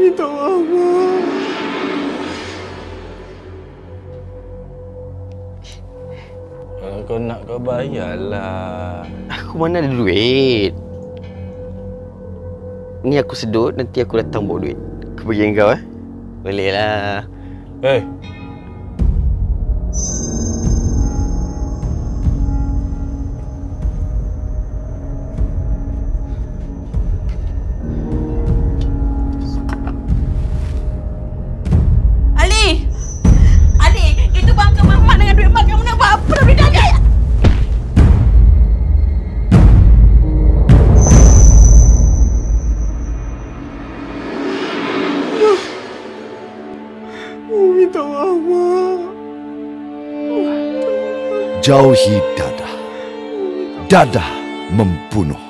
minta maaf. Kalau ah, kau nak kau bayarlah. Aku mana ada duit? Ni aku sedut, nanti aku datang bawa duit. Aku pergi dengan kau, eh. Bolehlah. hey. Eh, Jauhi dadah. Dadah membunuh.